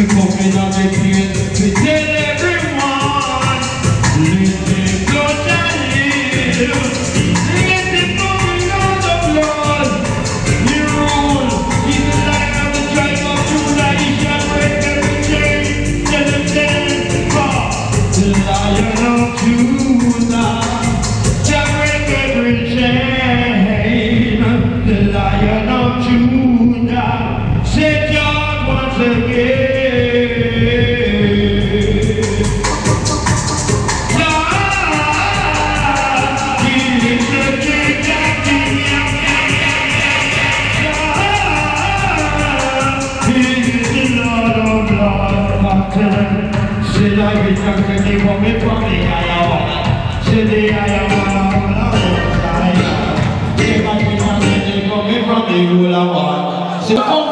Street Culture et Atın Sıra gitmek gibi mi pami ayağa Sıra ayağa Sıra gitmek gibi mi pami ulağa Sıra